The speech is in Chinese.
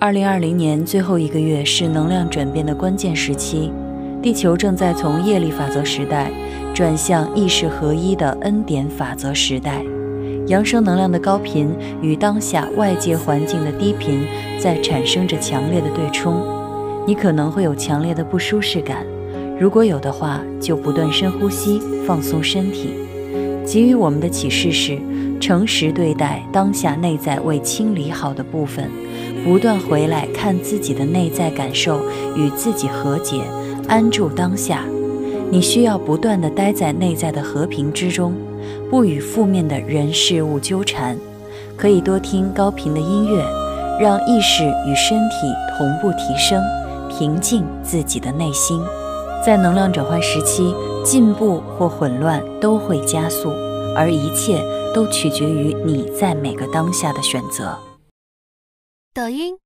二零二零年最后一个月是能量转变的关键时期，地球正在从业力法则时代转向意识合一的恩典法则时代。扬升能量的高频与当下外界环境的低频在产生着强烈的对冲，你可能会有强烈的不舒适感。如果有的话，就不断深呼吸，放松身体。给予我们的启示是：诚实对待当下内在未清理好的部分。不断回来看自己的内在感受，与自己和解，安住当下。你需要不断地待在内在的和平之中，不与负面的人事物纠缠。可以多听高频的音乐，让意识与身体同步提升，平静自己的内心。在能量转换时期，进步或混乱都会加速，而一切都取决于你在每个当下的选择。抖音。